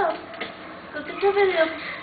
Cook the video.